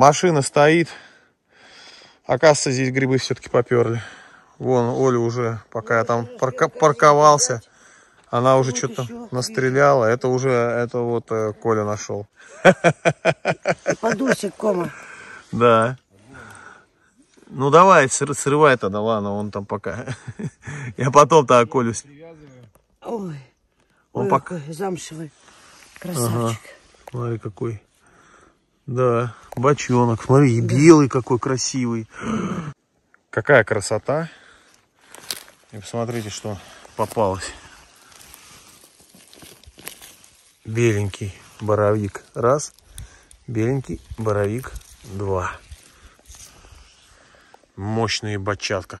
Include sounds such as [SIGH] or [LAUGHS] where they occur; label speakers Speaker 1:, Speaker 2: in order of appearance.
Speaker 1: Машина стоит. Оказывается, здесь грибы все-таки поперли. Вон, Оля уже, пока я там парка парковался, она уже что-то настреляла. Это уже, это вот э, Коля нашел. [LAUGHS]
Speaker 2: Подусик, кома.
Speaker 1: Да. Ну давай, сры- срывай тогда, ладно, он там пока. [LAUGHS] Я потом тогда Колю... с-
Speaker 2: Ой,
Speaker 1: Он
Speaker 2: ой,
Speaker 1: пока...
Speaker 2: замшевый. Красавчик.
Speaker 1: Смотри, какой. Да, бочонок. Смотри, и белый какой красивый. Какая красота. И посмотрите, что попалось. Беленький боровик. Раз. Беленький боровик. Два. Мощные бочатка.